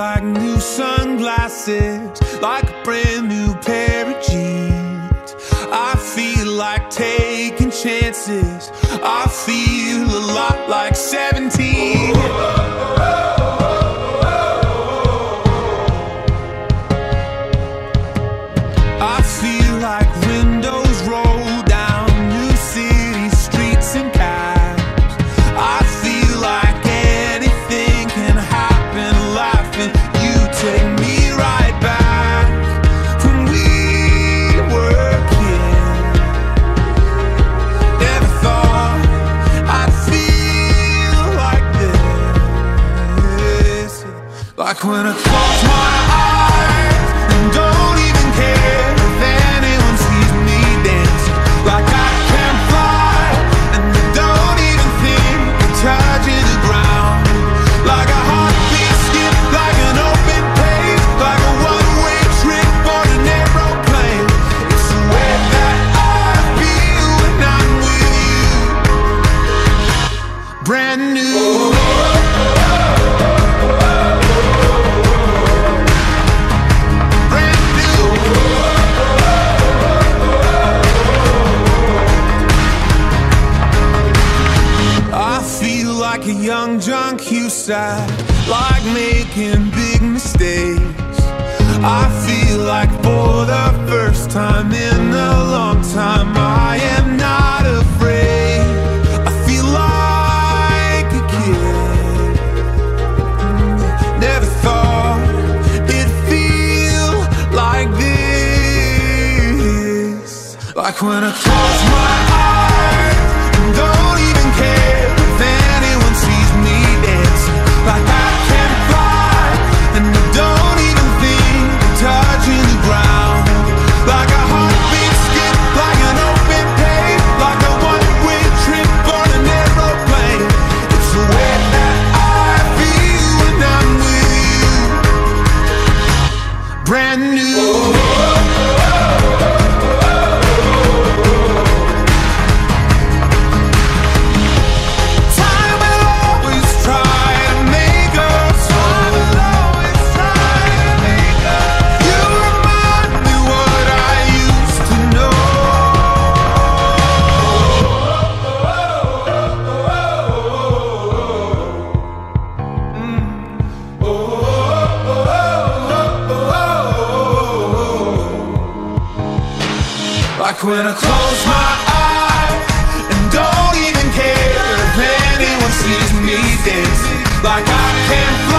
like new sunglasses, like a brand new pair of jeans. I feel like taking chances. I feel a lot like 17. You take me right back when we were kids. Never thought I'd feel like this. Like when I close my eyes like a young John Cusack, like making big mistakes. I feel like for the first time in a long time, I am not afraid. I feel like a kid. Never thought it'd feel like this. Like when I close Brand new. When I close my eyes and don't even care if anyone sees me dancing. Like I can fly